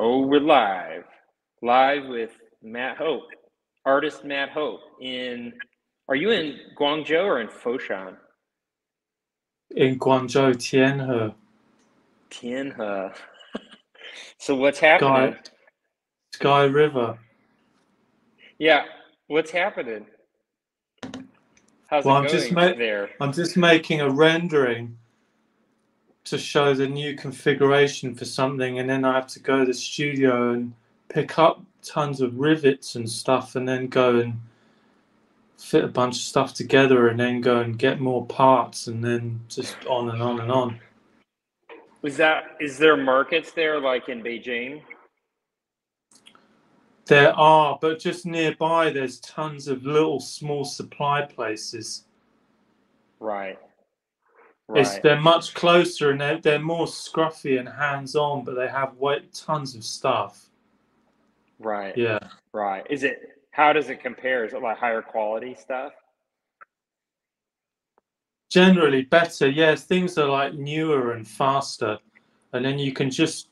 Oh, we're live. Live with Matt Hope, artist Matt Hope. In are you in Guangzhou or in Foshan? In Guangzhou, Tianhe. Tianhe. so what's happening? Sky, Sky River. Yeah, what's happening? How's Well, it I'm going just ma- there? I'm just making a rendering to show the new configuration for something, and then I have to go to the studio and pick up tons of rivets and stuff, and then go and fit a bunch of stuff together, and then go and get more parts, and then just on and on and on. Was that is there markets there like in Beijing? There are, but just nearby, there's tons of little small supply places. Right. It's, they're much closer and they're, they're more scruffy and hands on, but they have way, tons of stuff. Right. Yeah. Right. Is it how does it compare? Is it like higher quality stuff? Generally better. Yes, things are like newer and faster. And then you can just,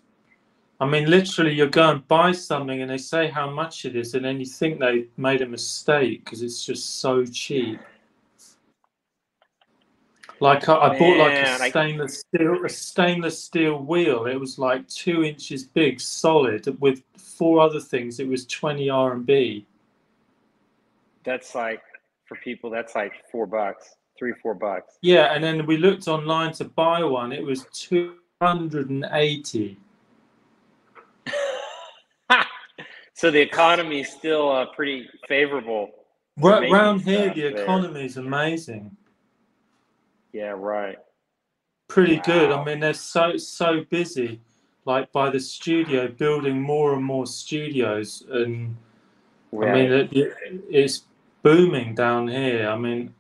I mean, literally, you go and buy something and they say how much it is, and then you think they made a mistake because it's just so cheap. Like I, I bought like Man, a I- stainless steel, a stainless steel wheel. It was like two inches big, solid, with four other things. It was twenty RMB. That's like for people that's like four bucks, three, four bucks. Yeah, and then we looked online to buy one. It was two hundred and eighty. so the economy is still uh, pretty favorable. Right making round here, the economy is amazing. Yeah, right. Pretty good. I mean, they're so so busy, like by the studio, building more and more studios, and I mean, Right. it, it's booming down here. I mean,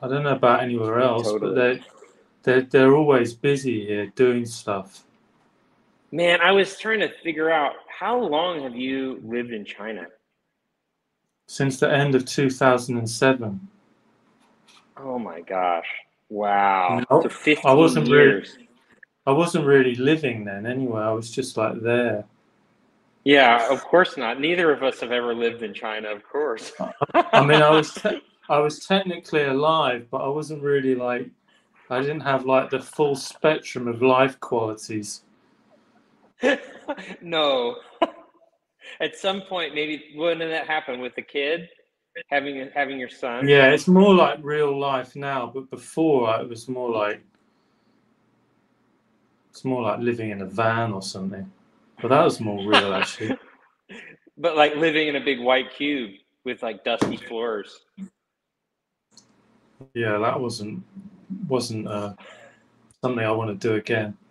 I don't know about anywhere else, but they're they're they're always busy here doing stuff. Man, I was trying to figure out how long have you lived in China? Since the end of two thousand and seven. Oh my gosh. Wow. I wasn't really I wasn't really living then anyway. I was just like there. Yeah, of course not. Neither of us have ever lived in China, of course. I mean, I was te- I was technically alive, but I wasn't really like I didn't have like the full spectrum of life qualities. no. At some point, maybe wouldn't that happen with the kid having having your son? Yeah, it's more like real life now, but before it was more like it's more like living in a van or something. But that was more real actually. But like living in a big white cube with like dusty floors. Yeah, that wasn't wasn't uh, something I want to do again.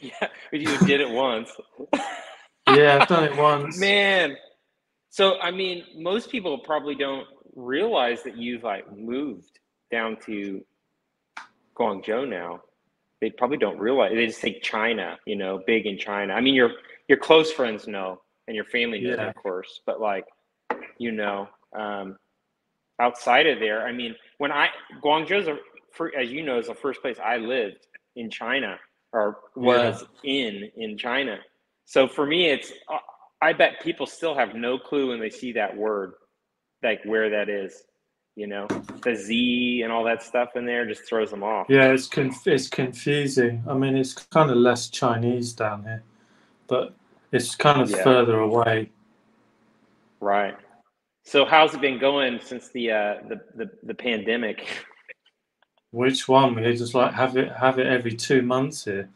Yeah, you did it once. Yeah, I've done it once. Man. So I mean, most people probably don't realize that you've like moved down to Guangzhou now. They probably don't realize. They just think China, you know, big in China. I mean, your your close friends know, and your family knows, Yeah. of course. But like, you know, um, outside of there, I mean, when I Guangzhou's, a, as you know, is the first place I lived in China or was in in China. So for me, it's uh, I bet people still have no clue when they see that word, like where that is. You know, the Z and all that stuff in there just throws them off. Yeah, it's conf- it's confusing. I mean, it's kind of less Chinese down here, but it's kind of Yeah. further away. Right. So how's it been going since the uh, the, the the pandemic? Which one? We just like have it have it every two months here.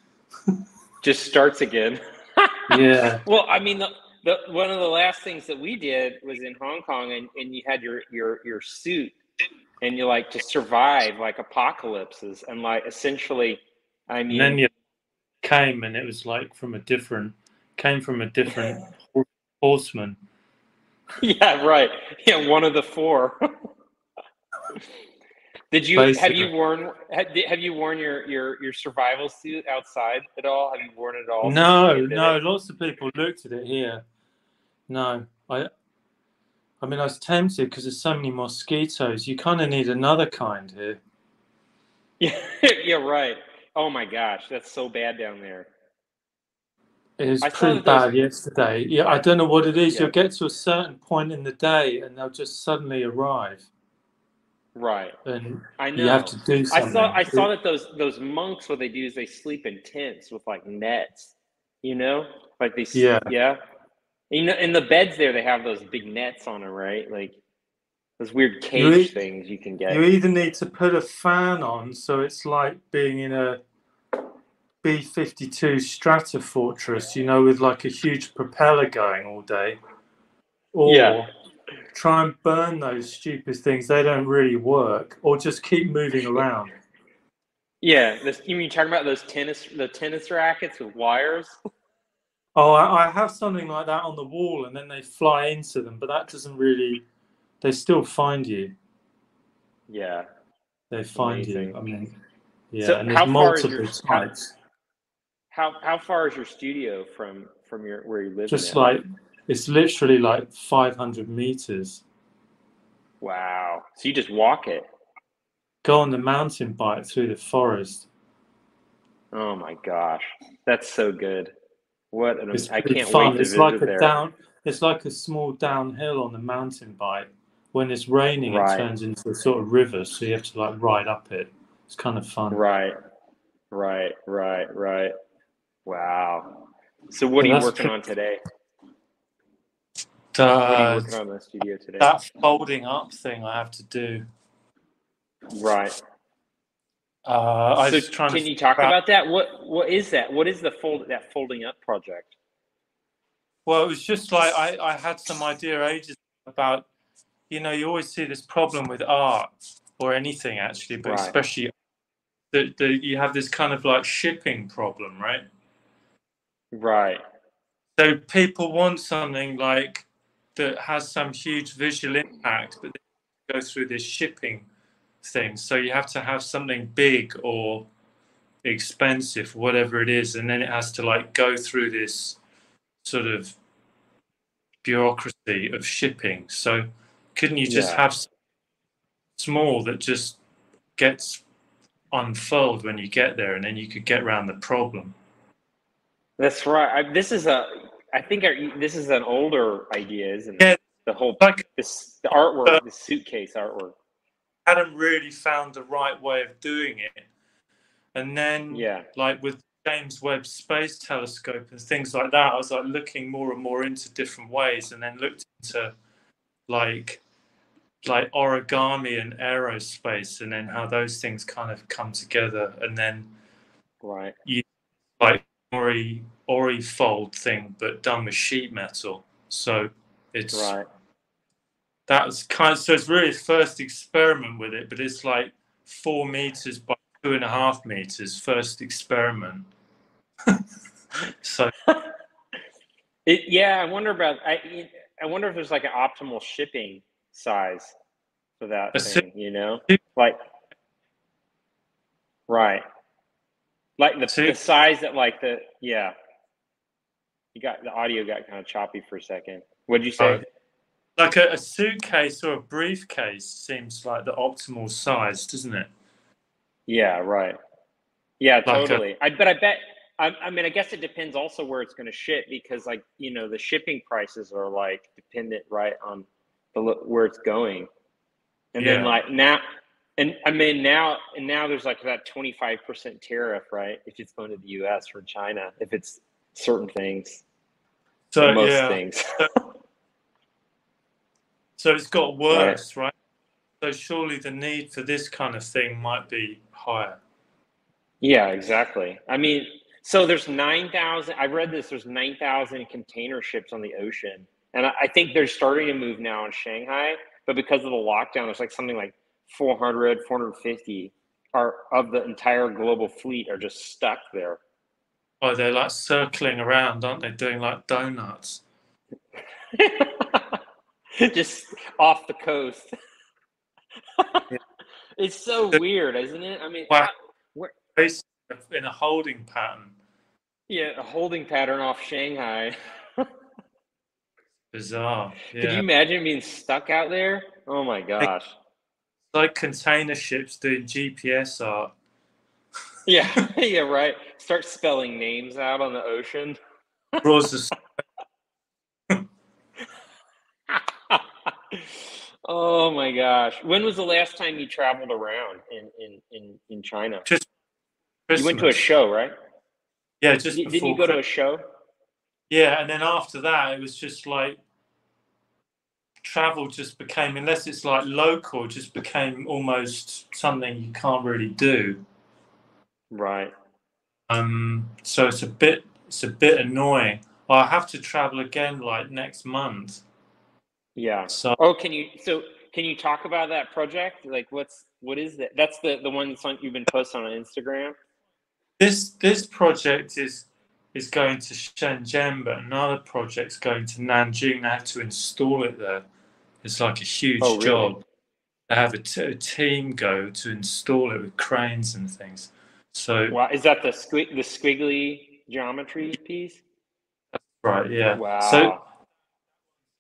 Just starts again. Yeah, Well, I mean, the, the one of the last things that we did was in Hong Kong, and, and you had your your your suit, and you like to survive like apocalypses, and like essentially, I and mean, then you came and it was like from a different came from a different horseman. yeah, right, yeah, one of the four. Did you have you worn have, have you worn your, your your survival suit outside at all? Have you worn it at all? No, no. it? Lots of people looked at it here. No, I. I mean, I was tempted because there's so many mosquitoes. You kind of need another kind here. Yeah, yeah, right. Oh my gosh, that's so bad down there. It was I pretty bad yesterday. Yeah, I don't know what it is. Yeah. You'll get to a certain point in the day and they'll just suddenly arrive, Right. and I know. you have to do something. I saw I saw that those those monks what they do is they sleep in tents with like nets, you know, like they s- Yeah. yeah. You know, in the beds there they have those big nets on them, right? Like those weird cage You e- things you can get. You either need to put a fan on, so it's like being in a B 52 Stratofortress, you know, with like a huge propeller going all day, or Yeah. Try and burn those stupid things. They don't really work, or just keep moving around. yeah, this, you mean talking about those tennis the tennis rackets with wires? Oh, I, I have something like that on the wall, and then they fly into them, but that doesn't really. They still find you. Yeah. They find Amazing. you. I mean, yeah, So and there's multiple your- how- types. How how far is your studio from from your where you live? Just like it's literally like 500 meters. wow. So you just walk it. Go on the mountain bike through the forest. Oh my gosh, that's so good. What an It's I can't fun. wait to It's visit like a there. down. It's like a small downhill on the mountain bike. When it's raining, Right. it turns into a sort of river, so you have to like ride up it. It's kind of fun. Right, right, right, right. Wow. So what are you working pretty- on today? What are you Uh, working on the studio today? that folding up thing I have to do. Right. Uh, I so was trying can to you talk about that? What what is that? What is the fold that folding up project? Well, it was just like I, I had some idea ages about, you know, you always see this problem with art or anything actually, but Right. especially that the, you have this kind of like shipping problem, right? Right. So people want something like that has some huge visual impact, but go through this shipping thing. So you have to have something big or expensive, whatever it is, and then it has to like go through this sort of bureaucracy of shipping. So couldn't you just Yeah. have small that just gets unfurled when you get there, and then you could get around the problem? That's right. I, this is a. I think our, this is an older idea, isn't Yeah. it? The whole Like this the artwork, uh, the suitcase artwork. hadn't really found the right way of doing it. And then, Yeah. like with James Webb Space Telescope and things like that, I was like looking more and more into different ways, and then looked into like like origami and aerospace, and then how those things kind of come together, and then Right. you like ori ori fold thing, but done with sheet metal. So it's Right. that's kind of so it's really his first experiment with it, but it's like four meters by two and a half meters. First experiment. so It, yeah, I wonder about. I I wonder if there's like an optimal shipping size for that thing. You know, like right, like the, the size that like the yeah. You got the audio got kind of choppy for a second. What'd you say? Oh. like a, a suitcase or a briefcase seems like the optimal size, doesn't it? Yeah, right. Yeah, totally. I but I bet. I, I mean, I guess it depends also where it's going to ship because, like, you know, the shipping prices are like dependent, right, on the where it's going, and then like now, and I mean now, and now there's like that twenty five percent tariff, right, if it's going to the U.S. from China, if it's certain things, So most yeah. things. So it's got worse, right? So surely the need for this kind of thing might be higher. Yeah, exactly. I mean, so there's 9,000, I read this, there's 9,000 container ships on the ocean. And I, I think they're starting to move now in Shanghai, but because of the lockdown, there's like something like 400, 450 are of the entire global fleet are just stuck there. Oh, they're like circling around, aren't they? Doing like donuts. just off the coast. it's so weird, isn't it? I mean, Wow. I- Basically in a holding pattern. yeah, a holding pattern off Shanghai. Bizarre. Yeah. Could you imagine being stuck out there? Oh my gosh. Like container ships doing GPS art. Yeah, yeah, right. Start spelling names out on the ocean. Draws the oh my gosh! When was the last time you traveled around in in in, in China? Just you went to a show, right? Yeah, just Did, didn't you go to a show? Yeah, and then after that, it was just like travel just became, unless it's like local, just became almost something you can't really do. Right. Um, so it's a bit, it's a bit annoying. I have to travel again like next month. Yeah. So Oh, can you? So can you talk about that project? Like, what's what is that? That's the the one that's on, you've been posting on Instagram. this this project is is going to Shenzhen, but another project's going to Nanjing. They have to install it there. It's like a huge Oh, really? job. They have a, t- a team go to install it with cranes and things. So Wow, is that the the squiggly geometry piece? right, yeah. Wow. So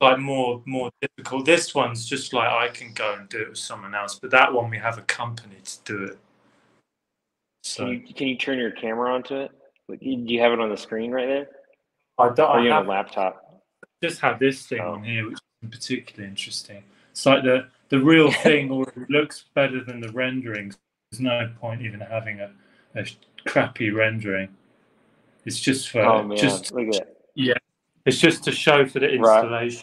like more more difficult. This one's just like I can go and do it with someone else, but that one we have a company to do it. So can you can you turn your camera onto it? Do you have it on the screen right there? I, don't, Or I you on have a laptop? Just have this thing Oh. on here, which is particularly interesting. It's like the the real thing already looks better than the renderings. There's no point even having a, a crappy rendering. It's just for Oh just look at that. it's just to show for the Right. installation.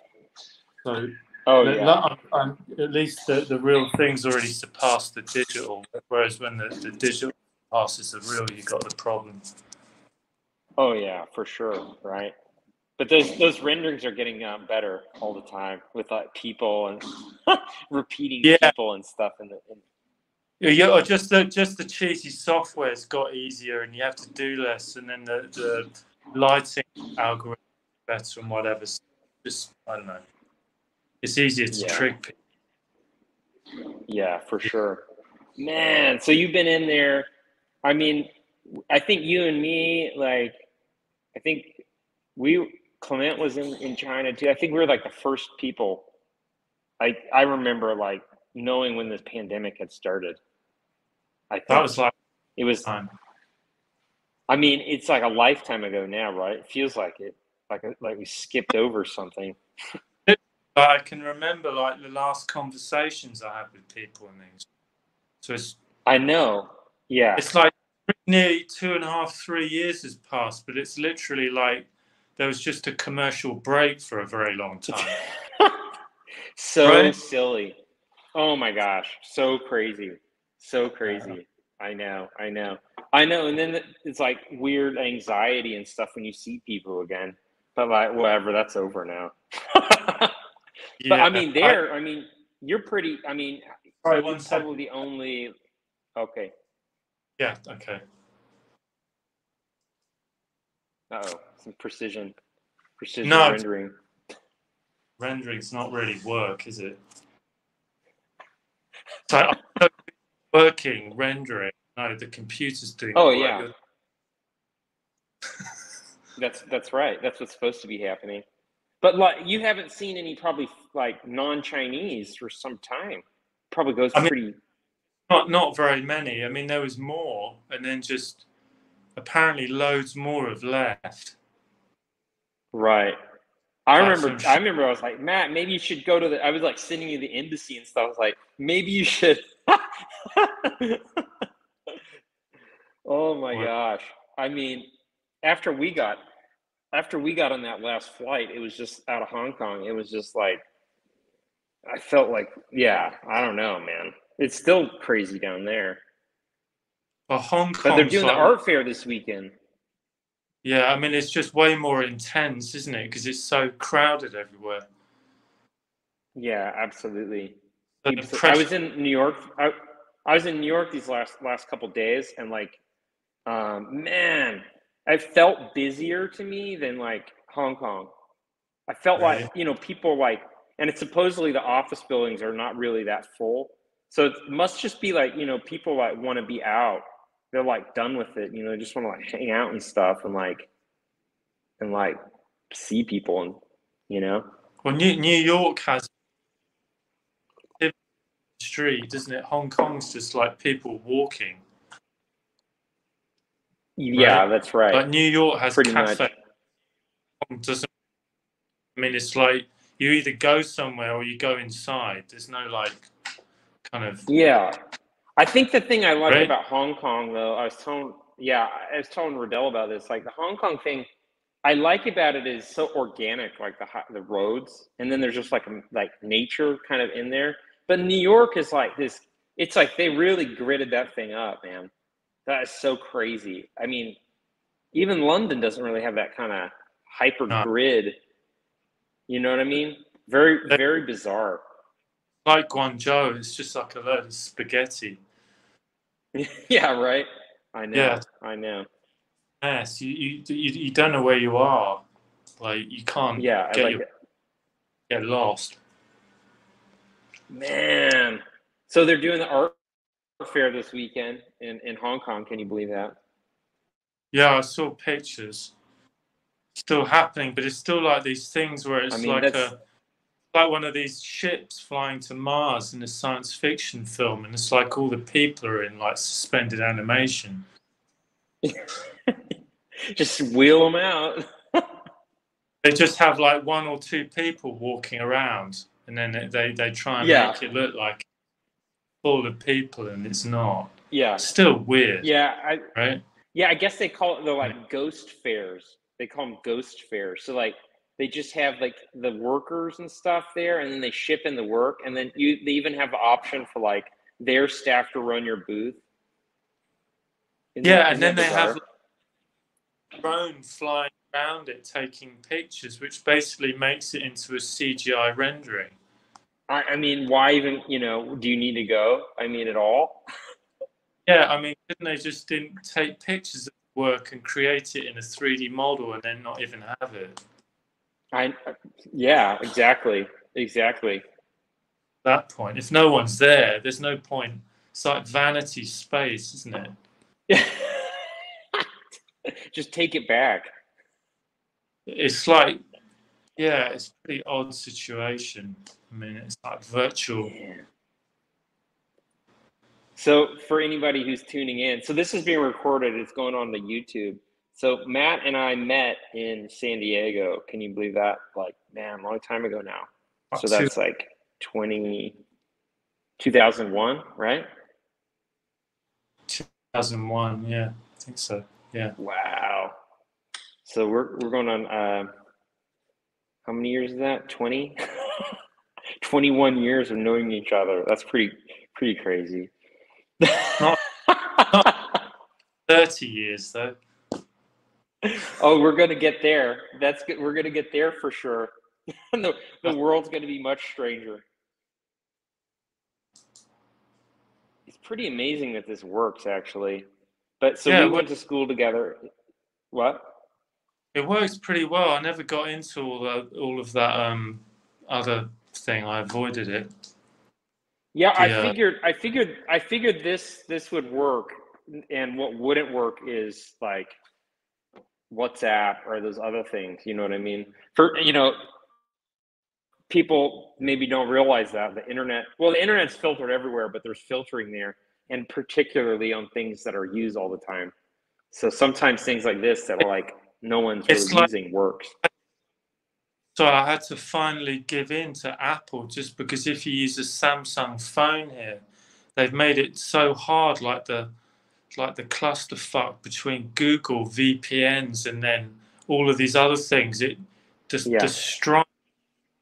So Oh the- yeah. that- at least the, the real thing's already surpassed the digital. Whereas when the, the digital passes the real, you got the problem. Oh yeah, for sure, right? But those those renderings are getting uh, better all the time with like people and repeating Yeah. people and stuff. In the, in, Yeah, yeah, or just the just the cheesy software's got easier, and you have to do less, and then the, the lighting algorithm better and whatever. So Just I don't know. It's easier to Yeah. trick people. yeah, for sure. Man, so you've been in there. I mean, I think you and me, like, I think we Clement was in in China too. I think we were like the first people. I I remember like knowing when this pandemic had started. I think That was like it was time. I mean, it's like a lifetime ago now, right? It feels like it, like like we skipped over something. But I can remember like the last conversations I had with people and things. So it's I know. Yeah. it's like nearly two and a half, three years has passed, but it's literally like there was just a commercial break for a very long time. so Right? silly. Oh my gosh, so crazy, so crazy. I know, I know, I know. And then it's like weird anxiety and stuff when you see people again. But like, whatever, that's over now. but I mean, there. I mean, you're pretty. I mean, Sorry, you're one second. probably the only. Okay. Yeah, okay. Uh oh, some precision, precision No. rendering. rendering's not really work, is it? So working rendering. No, the computer's doing. Oh, yeah. That's that's right. That's what's supposed to be happening. But like, you haven't seen any probably like non-Chinese for some time. Probably goes I mean- pretty. Not not very many. I mean, there was more, and then just apparently loads more have left. Right. I That's remember. some I remember. I was like, Matt, maybe you should go to the. I was like sending you the embassy and stuff. I was like, maybe you should. oh my What? gosh! I mean, after we got, after we got on that last flight, it was just out of Hong Kong. It was just like, I felt like, yeah, I don't know, man. It's still crazy down there. But Hong Kong. But they're doing the art fair this weekend. Yeah, I mean, it's just way more intense, isn't it? Because it's so crowded everywhere. Yeah, absolutely. Abso- I was in New York. I, I was in New York these last last couple days, and like, um, man, I felt busier to me than like Hong Kong. I felt like you know people like, and it's supposedly the office buildings are not really that full, so it must just be like you know people like want to be out. They're like done with it, you know. They just want to like hang out and stuff, and like, and like see people, and you know. Well, New, New York has street, doesn't it? Hong Kong's just like people walking. Yeah, Right. that's right. Like New York has Pretty cafe. much. Doesn't. I mean, it's like you either go somewhere or you go inside. There's no like kind of. Yeah, I think the thing I like Right. about Hong Kong, though, I was telling, yeah, I was telling Riddell about this. Like the Hong Kong thing, I like about it is so organic, like the the roads, and then there's just like like nature kind of in there. But New York is like this. It's like they really gritted that thing up, man. That is so crazy. I mean, even London doesn't really have that kind of hyper grid. You know what I mean? Very very bizarre. Like Guangzhou, it's just like a load of spaghetti. yeah, right. I know. Yeah. I know. Yes, you, you you you don't know where you are. Like you can't Yeah, I get like your, get lost. Man. So they're doing the art fair this weekend in, in Hong Kong. Can you believe that? Yeah, I saw pictures. Still happening, but it's still like these things where it's I mean, like a like one of these ships flying to Mars in a science fiction film, and it's like all the people are in like suspended animation. Just wheel them out. They just have like one or two people walking around, and then they they, they try and Yeah. make it look like full of people, and it's not. Yeah. Still weird, Yeah. I, right? yeah. I guess they call it, they're like ghost fairs. They call them ghost fairs. So, like, they just have like the workers and stuff there, and then they ship in the work. And then you, they even have the option for like their staff to run your booth. Isn't Yeah, that- and then they have bizarre? drone flying around it taking pictures, which basically makes it into a CGI rendering. I, I mean, why even, you know, do you need to go? I mean, at all? Yeah, I mean, couldn't they just didn't take pictures of the work and create it in a 3D model and then not even have it? I, yeah, exactly. Exactly. That point, if no one's there, there's no point. It's like vanity space, isn't it? Yeah. Just take it back. It's like, yeah, it's a pretty odd situation. I mean, it's like virtual. So, for anybody who's tuning in, so this is being recorded. It's going on to YouTube. So, Matt and I met in San Diego. Can you believe that? Like, man, a long time ago now. So that's like 20, 2001, right? 2001. Yeah, I think so. Yeah. Wow. So we're we're going on. Uh, how many years is that? 20? 21 years of knowing each other. That's pretty pretty crazy. Not- 30 years, though. Oh, we're gonna get there. That's good. We're gonna get there for sure. the, the world's gonna be much stranger. It's pretty amazing that this works, actually. But so Yeah, we went to school together. What? It works pretty well. I never got into all that, all of that um, other thing. I avoided it. Yeah, I Yeah. figured. I figured. I figured this this would work, and what wouldn't work is like WhatsApp or those other things. You know what I mean? For you know, people maybe don't realize that the internet. Well, the internet's filtered everywhere, but there's filtering there, and particularly on things that are used all the time. So sometimes things like this that are like no one's really like- using works. So I had to finally give in to Apple just because if you use a Samsung phone here, they've made it so hard, like the like the clusterfuck between Google VPNs and then all of these other things. It just Yeah. the strong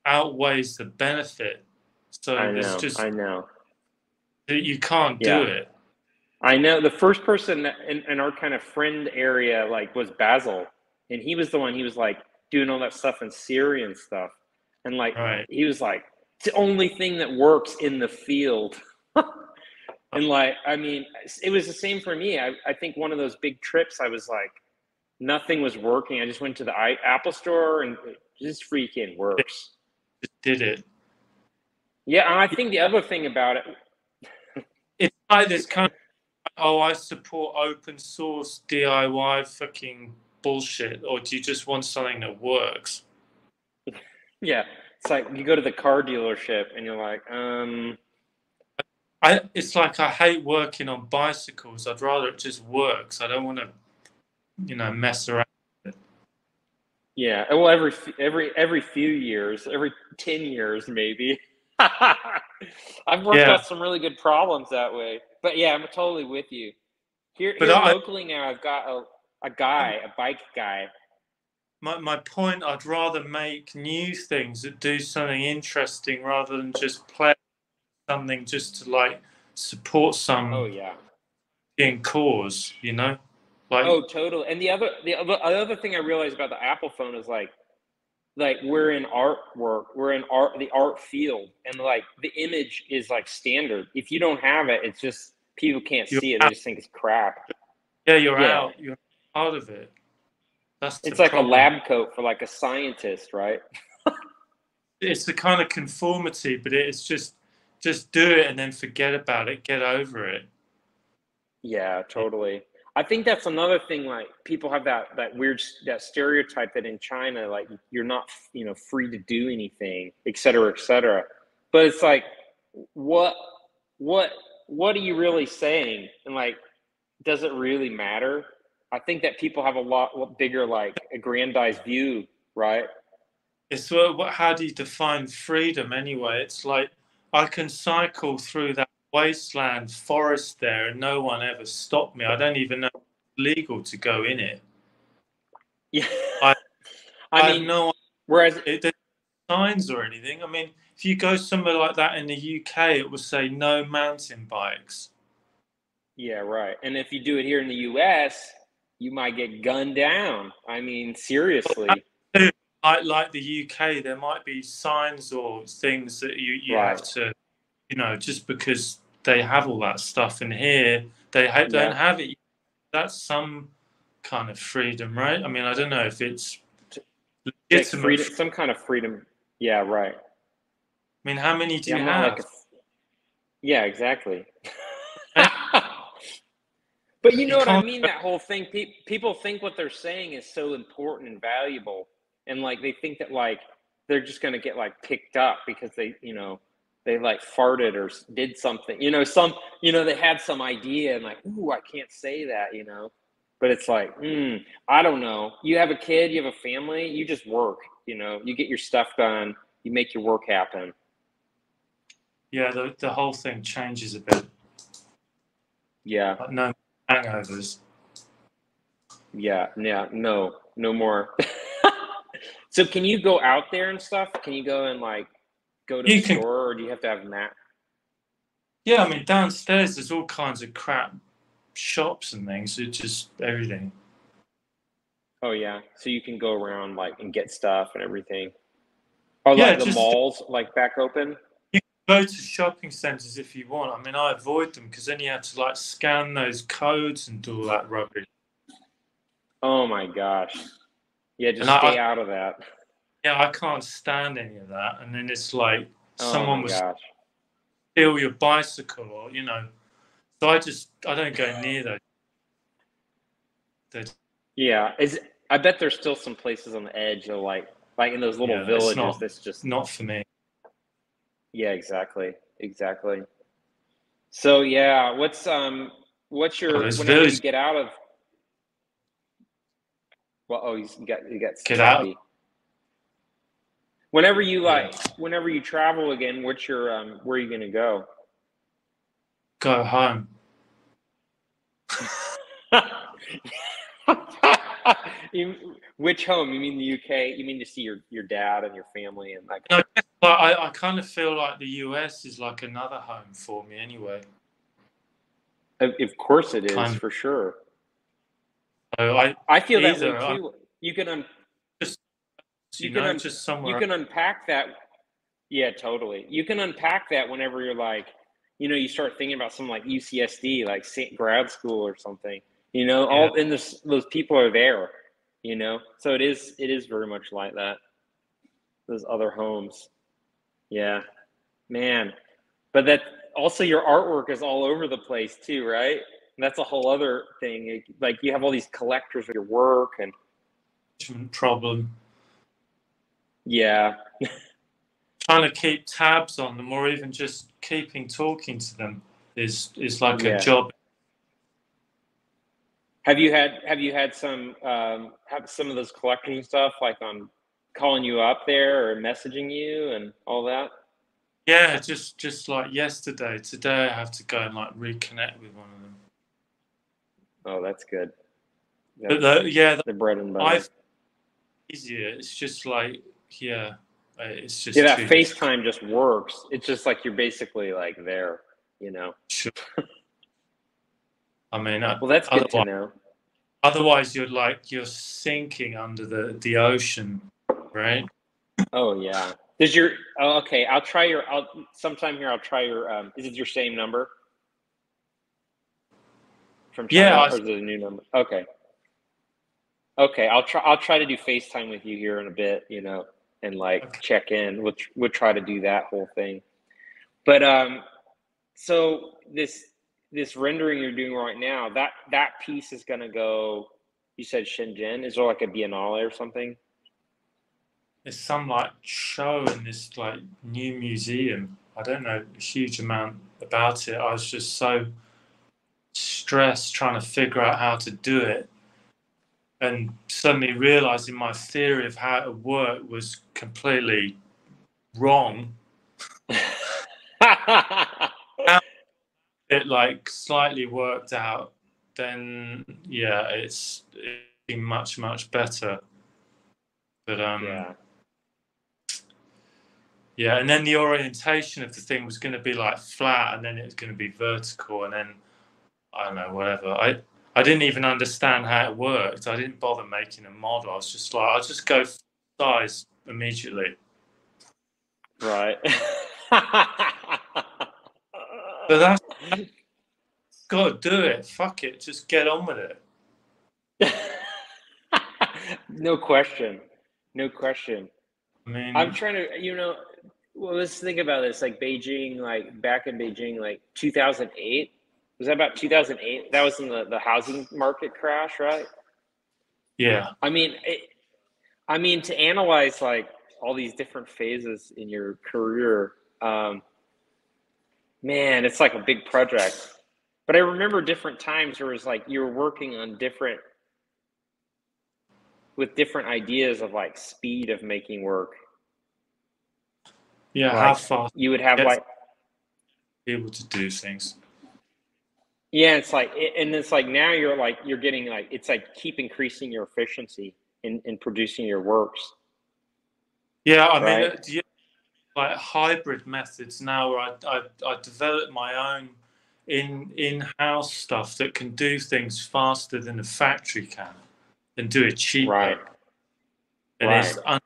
outweighs the benefit. So I it's know. just I know. you can't Yeah. do it. I know the first person in, in our kind of friend area like was Basil, and he was the one. He was like doing all that stuff in Syria and stuff, and like Right. he was like it's the only thing that works in the field. and like I mean, it was the same for me. I I think one of those big trips, I was like nothing was working. I just went to the I, Apple store and it just freaking works. Just did it. Yeah, and I think the other thing about it, It's like this kind of oh, I support open source DIY fucking bullshit, or do you just want something that works? yeah, it's like you go to the car dealership and you're like, um. I it's like I hate working on bicycles. I'd rather it just works. I don't want to, you know, mess around. With it. Yeah, well, every every every few years, every ten years, maybe. I've worked Yeah. out some really good problems that way. But yeah, I'm totally with you. Here, But here I- locally now, I've got a, a guy, a bike guy. My, my point, I'd rather make new things that do something interesting rather than just play something just to like support some Oh yeah. in cause, you know? Like, Oh, totally. And the other the other, the other thing I realized about the Apple phone is like like we're in artwork, we're in art the art field, and like the image is like standard. If you don't have it, it's just people can't You're see it. They just think it's crap. yeah, you're yeah. out. You're part of it. That's It's like problem. a lab coat for like a scientist, right? It's the kind of conformity, but it's just just do it and then forget about it. Get over it. Yeah, totally. I think that's another thing. Like people have that that weird that stereotype that in China, like you're not you know free to do anything, et cetera, et cetera. But it's like, what what what are you really saying? And like, does it really matter? I think that people have a lot bigger, like aggrandized view, right? It's what, what how do you define freedom anyway? It's like I can cycle through that wasteland forest there and no one ever stopped me. I don't even know it's legal to go in it. Yeah. I- I, I, mean, no whereas it, there's signs or anything. I mean, if you go somewhere like that in the UK, it will say no mountain bikes. Yeah, right. And if you do it here in the U.S., you might get gunned down. I mean, seriously. Like like the UK, there might be signs or things that you, you Right. have to, you know, just because they have all that stuff in here, they ha- Yeah. don't have it. That's some kind of freedom, right? I mean, I don't know if it's Like legitimate. freedom, some kind of freedom. Yeah, right. I mean, how many do Yeah, you have? like a- yeah, exactly. but you know You what I mean? That whole thing. Pe- people think what they're saying is so important and valuable, and like they think that like they're just gonna get like picked up because they, you know, they like farted or did something. You know, some, you know, they had some idea and like, ooh, I can't say that. You know, but it's like, hmm, I don't know. You have a kid, you have a family, you just work. You know, you get your stuff done, you make your work happen. yeah, the, the whole thing changes a bit. Yeah. Like no hangovers. Yeah, yeah, no, no more. so can you go out there and stuff? Can you go and like go to You the can- store or do you have to have Matt? Yeah, I mean, downstairs there's all kinds of crap shops and things. It's just everything. Oh yeah. So you can go around like and get stuff and everything. Are Yeah, like the just- malls like back open? You can go to shopping centres if you want. I mean, I avoid them because then you have to like scan those codes and do all that rubbish. Oh my gosh. Yeah, just And I- stay out of that. Yeah, I can't stand any of that. And then it's like Oh someone gosh. steal your bicycle or you know. So I just I don't go near those. those Yeah. Is I bet there's still some places on the edge of like like in those little Yeah, villages not- that's just not for me. Yeah, exactly. Exactly. So yeah, what's um what's your there's whenever you get out of well oh he's you got you got Get out? Whenever you Yeah. like whenever you travel again, what's your um where are you gonna go? Go home. you, which home? You mean the UK? You mean to see your, your dad and your family and like No, but I, I kind of feel like the US is like another home for me anyway. of, of course it is Kind for sure. So I I feel that way too. You can un, you, You know can un- just somewhere you can unpack that yeah totally. You can unpack that whenever you're like you know you start thinking about something like ucsd like St. grad school or something you know all and this, those people are there you know? So it is it is very much like that. Those other homes. Yeah. Man. But that also your artwork is all over the place too right and that's a whole other thing like you have all these collectors of your work and problem. yeah Trying to keep tabs on them or even just keeping talking to them is is like Yeah. a job. Have you had have you had some um, have some of those collecting stuff like on calling you up there or messaging you and all that? Yeah, just just like yesterday. Today I have to go and like reconnect with one of them. Oh, that's good. But the, yeah, the bread and butter. I've easier. It's just like yeah, uh, it's just yeah. That FaceTime just works. It's just like you're basically like there, you know. Sure. I mean, uh, Well, that's good to know. otherwise you're like you're sinking under the the ocean, right? Oh yeah. Does your oh, okay? I'll try your. I'll sometime here. I'll try your. Um, is it your same number? From China, Yeah, I- or a new number? Okay. Okay, I'll try. I'll try to do FaceTime with you here in a bit. You know, and like Okay. check in. We'll we'll try to do that whole thing. But um, so this this rendering you're doing right now, that that piece is gonna go. You said Shenzhen. Is there like a Biennale or something? There's some like show in this like new museum. I don't know a huge amount about it. I was just so stressed trying to figure out how to do it, and suddenly realizing my theory of how it worked was completely wrong. It like slightly worked out. Then yeah, it's it's been much much better. But um, yeah. Yeah, and then the orientation of the thing was going to be like flat, and then it was going to be vertical, and then I don't know, whatever. I I didn't even understand how it worked. I didn't bother making a model. I was just like, I'll just go size immediately. Right. But that's got to do it. Fuck it, just get on with it. no question. No question. I mean, I'm trying to, you know, well, let's think about this. Like Beijing, like back in Beijing, like 2008. Was that about 2008? That was in the, the housing market crash, right? yeah, I mean, it, I mean, to analyze like all these different phases in your career, um, man, it's like a big project. But I remember different times where it was like you were working on different, with different ideas of like speed of making work. yeah. Like, how fast You would have like, be able to do things? Yeah, it's like, and it's like now you're like you're getting like it's like keep increasing your efficiency in in producing your works. Yeah, I mean, Right. uh, do you, like hybrid methods now where I, I, I develop my own in in house stuff that can do things faster than a factory can and do it cheaper. Right. And it's un-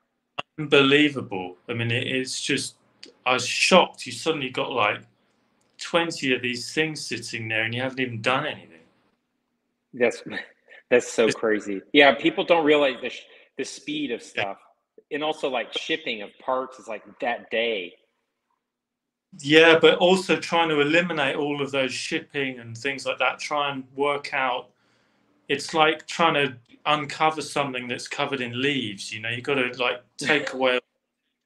unbelievable. I mean, it, it's just, I was shocked. You suddenly got like 20 of these things sitting there and you haven't even done anything. That's that's so crazy. Yeah, people don't realize the sh- the speed of stuff, and also like shipping of parts is like that day. Yeah, but also trying to eliminate all of those shipping and things like that. Try and work out. It's like trying to uncover something that's covered in leaves. You know, you've got to like take away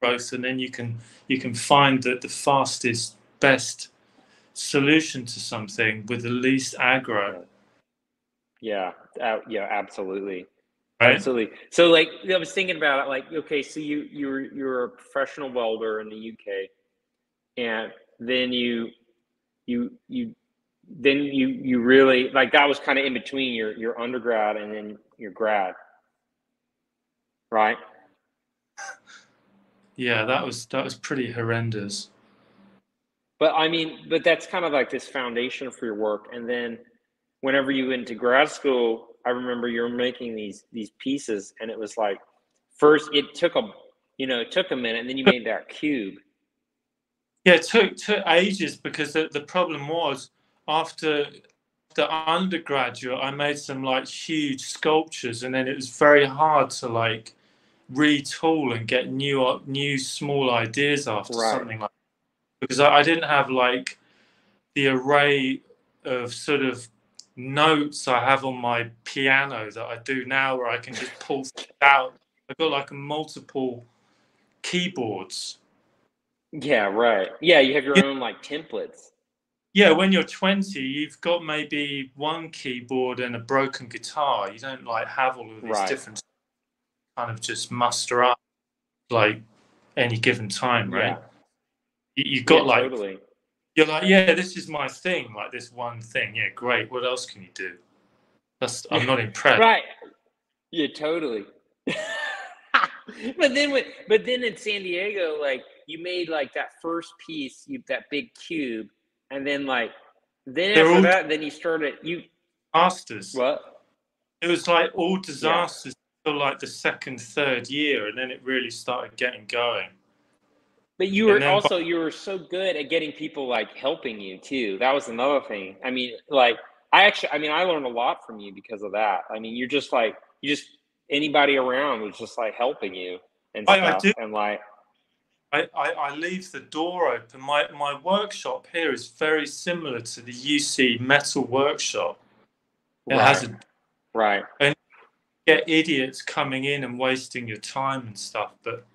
growth, and then you can you can find that the fastest, best solution to something with the least aggro. Yeah, uh, yeah, absolutely, Right? absolutely. So like I was thinking about it, like okay, so you you're you're a professional welder in the UK, and then you you you then you you really like that was kind of in between your your undergrad and then your grad, right? Yeah, that was that was pretty horrendous. But I mean, but that's kind of like this foundation for your work. And then whenever you went to grad school, I remember you were making these these pieces, and it was like first it took a you know it took a minute, and then you made that cube. Yeah, it took took ages because the, the problem was after the undergraduate, I made some like huge sculptures, and then it was very hard to like retool and get new uh, new small ideas after Right. something like because I, I didn't have like the array of sort of notes I have on my piano that I do now, where I can just pull out. I've got like multiple keyboards. Yeah, right. Yeah, you have your Yeah. own like templates. yeah, when you're 20, you've got maybe one keyboard and a broken guitar. You don't like have all of these Right. different kind of just muster up like any given time, right? You, you've got Yeah, like totally. you're like, yeah, this is my thing, like this one thing. Yeah, great. What else can you do? That's I'm not impressed. Right. Yeah, totally. but then when, but then in San Diego, like you made like that first piece, you that big cube, and then like then They're after all- that, then you started you Masters. what? It was like all disasters till like the second, third year, and then it really started getting going. But you were also you were so good at getting people like helping you too. That was another thing. I mean, like I actually, I mean, I learned a lot from you because of that. I mean, you're just like you just anybody around was just like helping you and I- I stuff, do- and like I, I, I leave the door open. My my workshop here is very similar to the UC metal workshop. It has a right. And get idiots coming in and wasting your time and stuff, but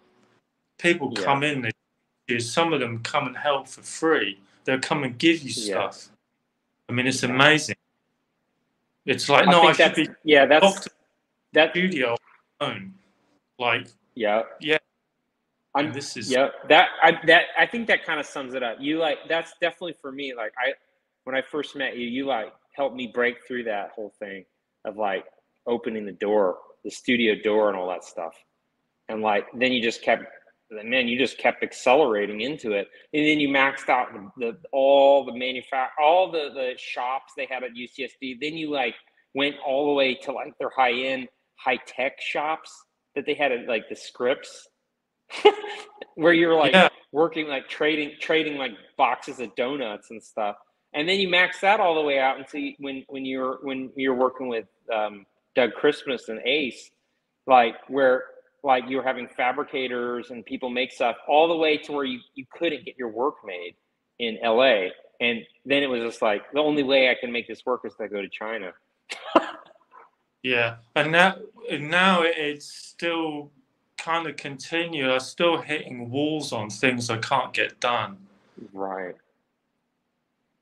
people Yeah. come in. They, some of them come and help for free. They'll come and give you Yeah. stuff. I mean, it's amazing. It's like I no, I, should be yeah, that's that studio alone. Like yeah. Yeah. I'm this is yeah, that I that I think that kind of sums it up. You like that's definitely for me. Like I when I first met you, you like helped me break through that whole thing of like opening the door, the studio door, and all that stuff. And like then you just kept, man, you just kept accelerating into it, and then you maxed out the, the all the manufact, all the the shops they had at UCSD. Then you like went all the way to like their high end, high tech shops that they had at like the Scripps. where you're like Yeah. working like trading trading like boxes of donuts and stuff and then you max that all the way out until you, when when you're when you're working with um, Doug Chrismas and Ace like where like you were having fabricators and people make stuff all the way to where you, you couldn't get your work made in LA and then it was just like the only way I can make this work is to go to China. Yeah, and now now it's still kind of continue. I'm still hitting walls on things I can't get done. right.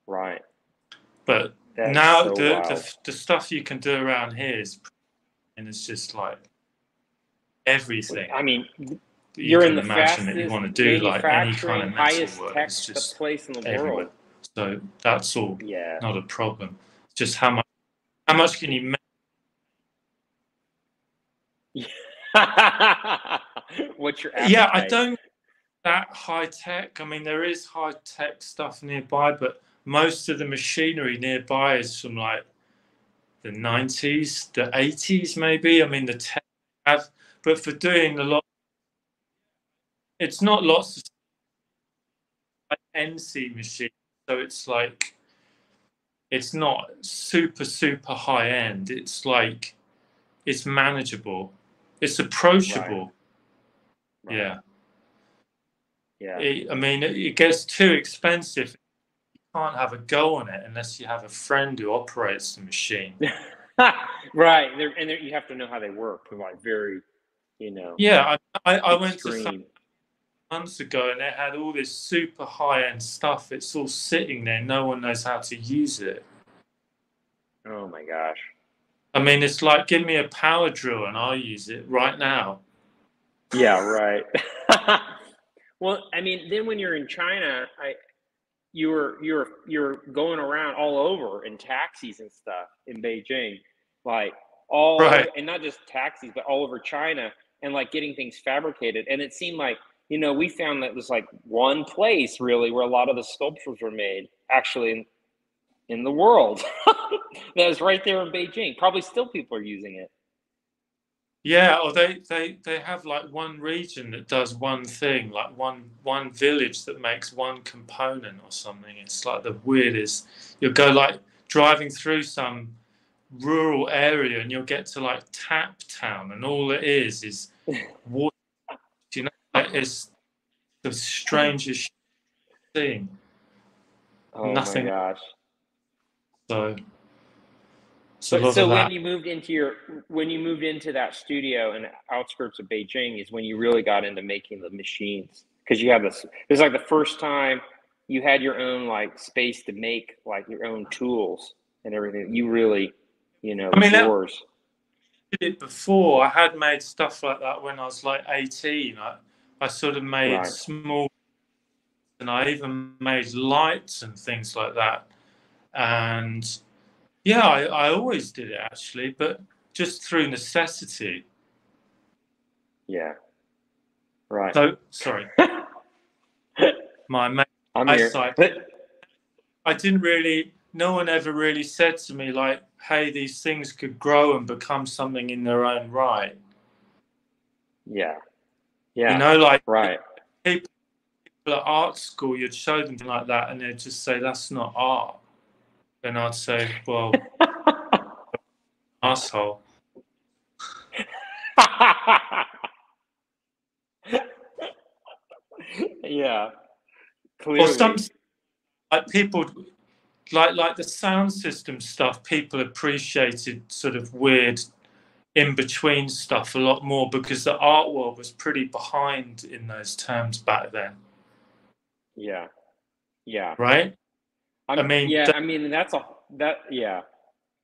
Right. But That's now so the, the the stuff you can do around here is, and it's just like everything. I mean you in can the imagine that you want to do, like any kind of metal highest work. tech It's just place in the everywhere. world. So that's all Yeah. not a problem. It's just how much how much can you make? What's your Yeah, I don't that high tech. I mean, there is high tech stuff nearby, but most of the machinery nearby is from like the 90s, the 80s, maybe. I mean, the tech have, but for doing a lot, it's not lots of like NC machine. So it's like, it's not super, super high end. It's like, it's manageable, it's approachable. Right. Yeah. Yeah. it, I mean, it, it gets too expensive. You can't have a go on it unless you have a friend who operates the machine. right. They're, and they're, you have to know how they work. They're like very, you know, Yeah, I, I, went to some months ago and they had all this super high end stuff. It's all sitting there. No one knows how to use it. Oh my gosh. I mean, it's like give me a power drill and I'll use it right now. Yeah. Right. well, I mean, then when you're in China, I, you were you're you're going around all over in taxis and stuff in Beijing, like all Right. and not just taxis, but all over China, and like getting things fabricated. And it seemed like you know we found that was like one place really where a lot of the sculptures were made, actually in, in the world. that was right there in Beijing. Probably still people are using it. Yeah, or they, they, they have like one region that does one thing, like one one village that makes one component or something. It's like the weirdest. You'll go like driving through some rural area and you'll get to like Tap Town and all it is is water. You know, it's the strangest thing. Oh Nothing- my gosh. So, it's a But lot so when you moved into your when you moved into that studio in the outskirts of Beijing is when you really got into making the machines because you had this. It was like the first time you had your own like space to make like your own tools and everything. You really, you know, I mean, that- yours. Did it before. I had made stuff like that when I was like 18. I, I sort of made Right. small, and I even made lights and things like that. And yeah, I, I always did it actually, but just through necessity. Yeah. Right. So, sorry. My I here. I didn't really, no one ever really said to me, like, hey, these things could grow and become something in their own right. yeah. Yeah. You know, like, right. people at art school, you'd show them like that, and they'd just say, "That's not art." Then I'd say, "Well, asshole." yeah. clearly. Or some like people like like the sound system stuff. People appreciated sort of weird in between stuff a lot more because the art world was pretty behind in those terms back then, Yeah. Yeah. right? I I mean, yeah. that- I mean, that's a that. Yeah.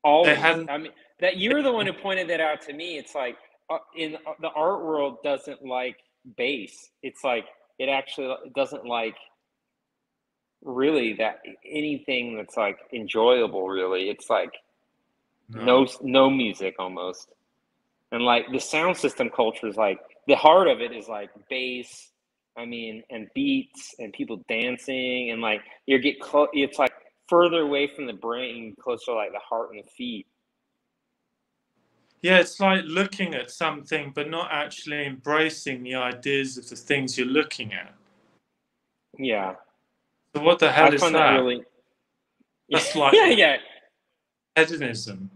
Hadn't- I mean, that you were the one who pointed that out to me. It's like uh, in uh, the art world doesn't like bass. It's like it actually doesn't like really that anything that's like enjoyable. Really, it's like no no music almost and like the sound system culture is like the heart of it is like bass i mean and beats and people dancing and like you get close it's like further away from the brain closer to like the heart and the feet Yeah, it's like looking at something but not actually embracing the ideas of the things you're looking at. yeah So what the hell i is that? that really That's like- yeah yeah Hedonism.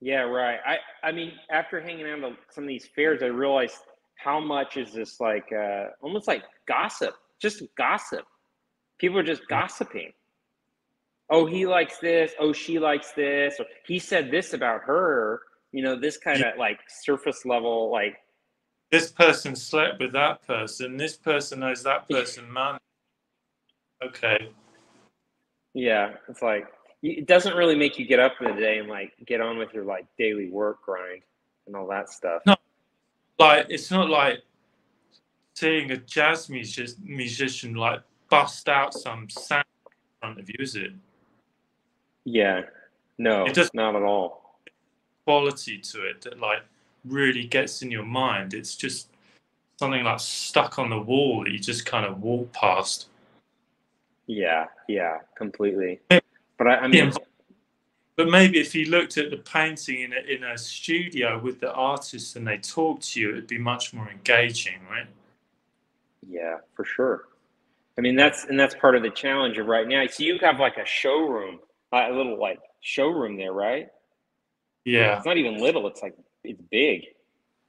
Yeah, right. I I mean, after hanging out at some of these fairs, I realized how much is this like uh, almost like gossip, just gossip. People are just gossiping. Oh, he likes this. Oh, she likes this. Or he said this about her. You know, this kind of like surface level, like This person slept with that person. This person knows that person, man. Okay. yeah. It's like it doesn't really make you get up in the day and like get on with your like daily work grind and all that stuff. No. Like it's not like seeing a jazz music- musician like bust out some sound in front of you, is it? Yeah, no, It just- not at all. Quality to it that like really gets in your mind. It's just something like stuck on the wall that you just kind of walk past. Yeah, yeah, completely. But I, I mean, Yeah. But maybe if you looked at the painting in a, in a studio with the artist and they talked to you, it'd be much more engaging, right? yeah, for sure. I mean, that's and that's part of the challenge of right now. So you have like a showroom, a little like showroom there, right? Yeah. It's not even little; it's like it's big.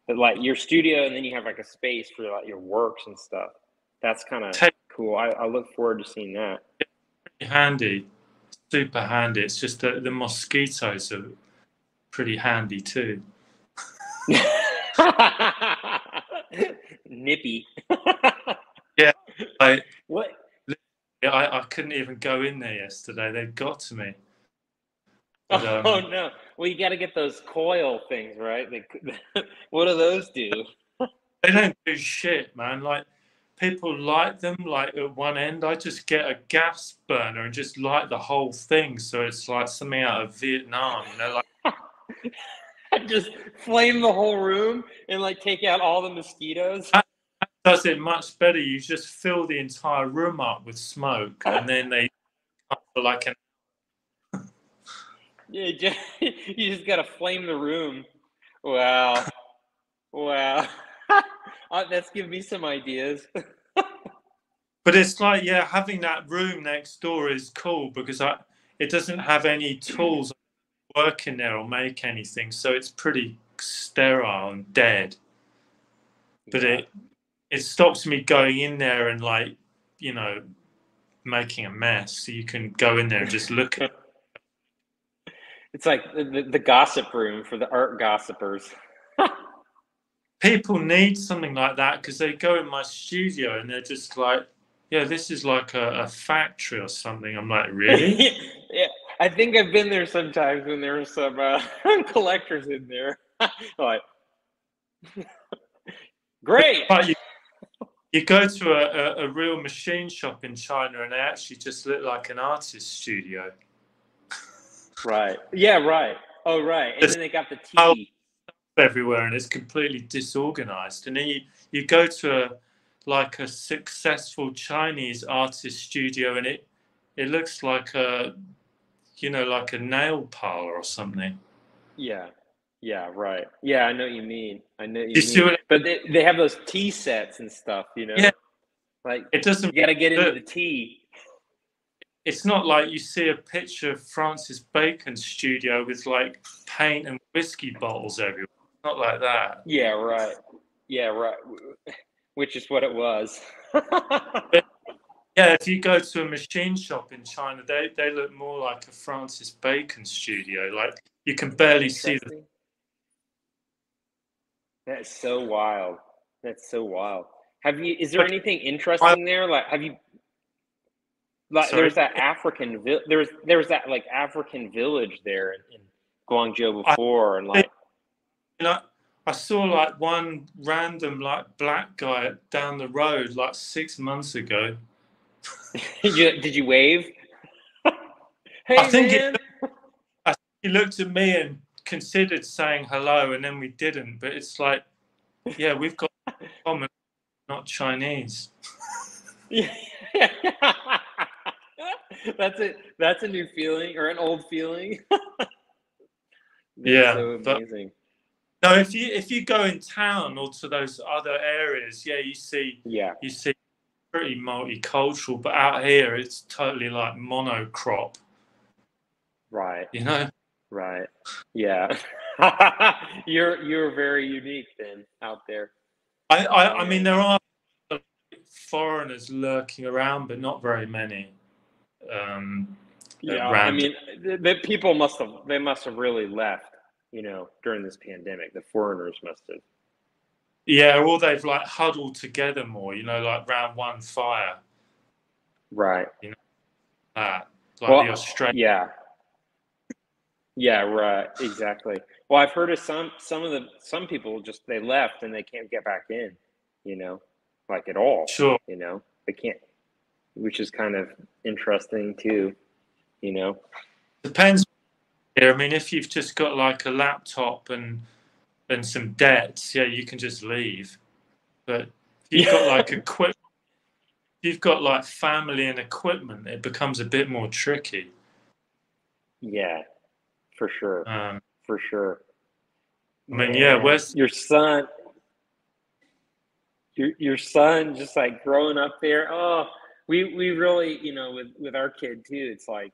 But like your studio, and then you have like a space for like your works and stuff. That's kind of cool. I, I look forward to seeing that. Handy. Super handy. It's just that the mosquitoes are pretty handy too. Nippy. I, what? I, I couldn't even go in there yesterday. They got to me. But, um, oh no! Well, you got to get those coil things, right? They, what do those do? They don't do shit, man. Like people light them like at one end. I just get a gas burner and just light the whole thing, so it's like something out of Vietnam. You know, like Just flame the whole room and like take out all the mosquitoes. does it much better. You just fill the entire room up with smoke, and then they for like an Yeah, just, you just gotta flame the room. Wow, wow. Uh, that's giving me some ideas. But it's like, yeah, having that room next door is cool because I, it doesn't have any tools work in there or make anything, so it's pretty sterile and dead. But it it stops me going in there and like, you know, making a mess. So you can go in there and just look at. It's like the, the, the gossip room for the art gossipers. People need something like that because they go in my studio and they're just like, yeah, this is like a, a factory or something. I'm like, really? yeah, I think I've been there sometimes when there were some uh, collectors in there. like, great. But you, you go to a, a, a, real machine shop in China and they actually just look like an artist studio. Right. Yeah, right. Oh, right. And then they got the tea. Everywhere and it's completely disorganized. And then you, you go to a, like a successful Chinese artist studio and it, it looks like a, you know, like a nail parlor or something. Yeah. Yeah, right. Yeah, I know what you mean. I know you, you mean. but they, they have those tea sets and stuff, you know. Yeah. Like it doesn't. You got to get into the tea. It's not like you see a picture of Francis Bacon's studio with like paint and whiskey bottles everywhere. Not like that. Yeah, right. Yeah, right. Which is what it was. yeah, if you go to a machine shop in China, they, they look more like a Francis Bacon studio. Like you can barely see the that's so wild. That's so wild. Have you? Is there anything interesting there? Like, have you? Like, Sorry. there's that African. There's there's that like African village there in, in Guangzhou before, I, and like. Know, I saw like one random like black guy down the road like six months ago. you, did you wave? hey, I think man. It, I, he looked at me and considered saying hello and then we didn't. But it's like, yeah, we've got common, not Chinese. yeah. that's it. That's a new feeling or an old feeling. yeah, so amazing. But, no, if you if you go in town or to those other areas, yeah, you see, yeah, you see pretty multicultural. But out here, it's totally like monocrop. Right. You know. Right. Yeah. you're you're very unique then out there. I, I, I mean there are foreigners lurking around, but not very many. Um, yeah. I mean, the, the, people must have they must have really left, you know, during this pandemic. The foreigners must have. Yeah, or they've like huddled together more, you know, like round one fire. Right. You know, that like well, the Australian. Yeah, yeah, right. Exactly. Well, I've heard of some some of the some people just they left and they can't get back in, you know, like at all. Sure. You know, they can't, which is kind of interesting too. You know, depends. I mean, if you've just got like a laptop and and some debts, yeah, you can just leave. But if you've got like equipment, you've got like family and equipment, it becomes a bit more tricky. Yeah, for sure. Um, for sure. I mean, yeah, Wes, your son, your your son, just like growing up there. Oh, we we really, you know, with with our kid too. It's like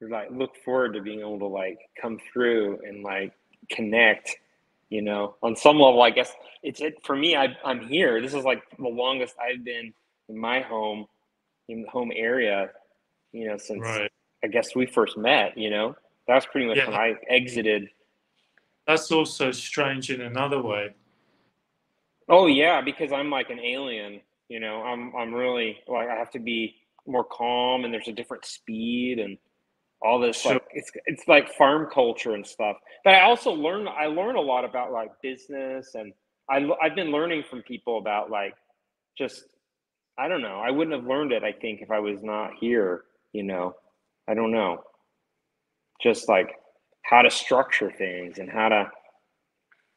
like look forward to being able to like come through and like connect. You know, on some level, I guess it's it for me. I I'm here. This is like the longest I've been in my home, in the home area. You know, since right. I guess we first met. You know. That's pretty much yeah. when I exited. That's also strange in another way. Oh yeah, because I'm like an alien. You know, I'm I'm really like I have to be more calm, and there's a different speed and all this sure. like it's it's like farm culture and stuff. But I also learn I learn a lot about like business and I I've been learning from people about like just I don't know. I wouldn't have learned it I think if I was not here, you know. I don't know just like how to structure things and how to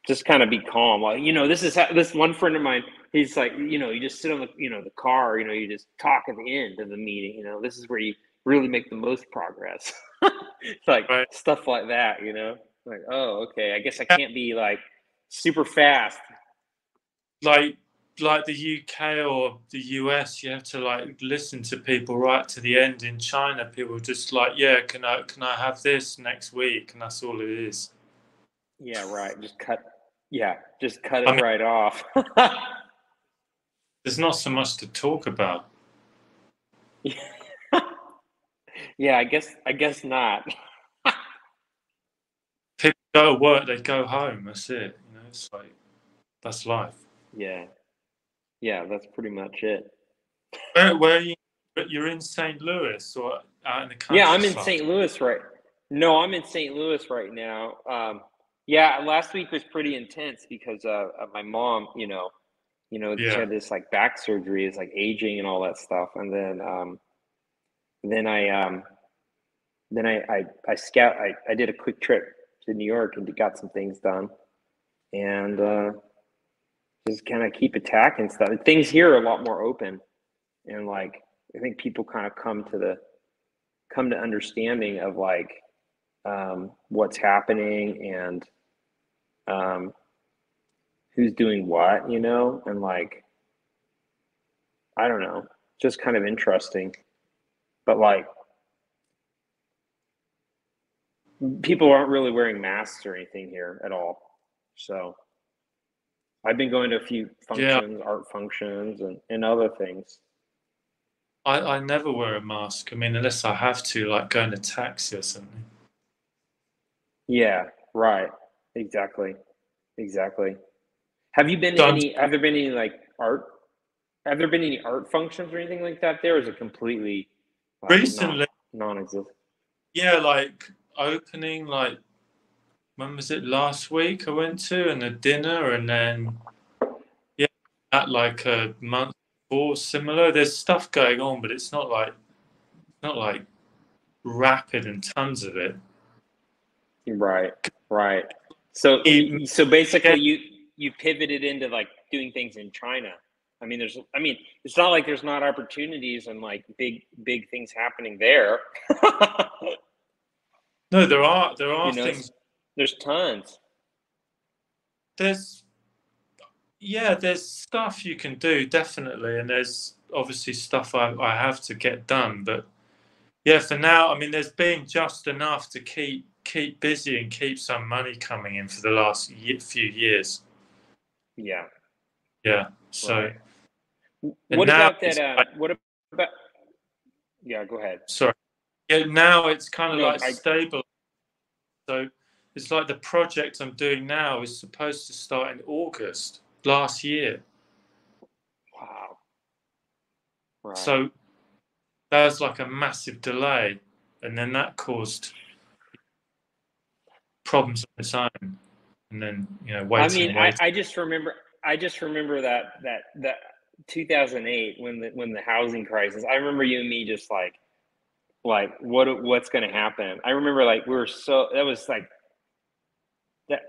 just kind of be calm. Like, you know, this is how, this one friend of mine, he's like, you know, you just sit on the, you know, the car, you know, you just talk at the end of the meeting, you know, this is where you really make the most progress. it's like right. stuff like that, you know, like, oh, okay. I guess I can't be like super fast. Like like the UK or the US, you have to like listen to people right to the end. In China, people just like, yeah, can I can I have this next week? And that's all it is. Yeah, right. Just cut. Yeah, just cut it I mean, right off. there's not so much to talk about. yeah, I guess I guess not. people go to work, they go home. That's it. You know, it's like that's life. Yeah yeah, that's pretty much it. Where, where are you? You're in St. Louis or out in the country? Yeah, I'm in St. Louis right. No, I'm in St. Louis right now. Um, yeah, last week was pretty intense because uh, my mom, you know, you know, yeah. she had this like back surgery, is like aging and all that stuff, and then um, then I um, then I I, I scout I, I did a quick trip to New York and got some things done, and uh, just kind of keep attacking stuff. Things here are a lot more open, and like I think people kind of come to the come to understanding of like um, what's happening and um, who's doing what, you know, and like I don't know, just kind of interesting. But like people aren't really wearing masks or anything here at all. So I've been going to a few functions, yeah. art functions, and, and other things. I, I never wear a mask. I mean, unless I have to, like going to taxi or something. Yeah, right. Exactly. Exactly. Have you been Done. any? Have there been any like art? Have there been any art functions or anything like that? There is a completely recently non, non-existent. Yeah, like opening like when was it last week I went to and a dinner and then yeah at like a month or similar. There's stuff going on, but it's not like not like rapid and tons of it. Right, right. So it, so basically you you pivoted into like doing things in China. I mean, there's, I mean, it's not like there's not opportunities and like big, big things happening there. No, there are there are you know, things. There's tons. There's yeah, there's stuff you can do definitely, and there's obviously stuff I, I have to get done. But yeah, for now, I mean, there's been just enough to keep keep busy and keep some money coming in for the last few years. Yeah. Yeah. So. Right. What about that? Uh, what about? Yeah, go ahead. Sorry. Yeah, now it's kind of no, like I, stable. So it's like the project I'm doing now is supposed to start in August last year. Wow. Right. So that was like a massive delay, and then that caused problems on its own. And then you know, waiting. I mean, I, I just remember, I just remember that that that 2008 when the when the housing crisis. I remember you and me just like like what what's going to happen. I remember like we were so that was like that